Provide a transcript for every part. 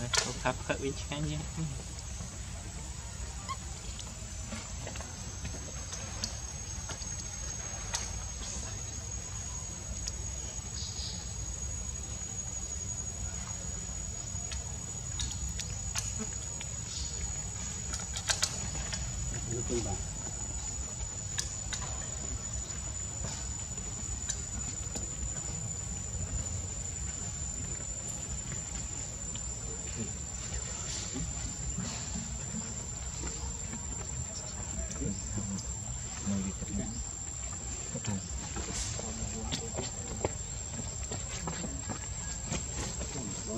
có khắp khởi bên chán nhé Nó tương bà. Lá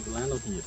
landlord here.